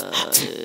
uh,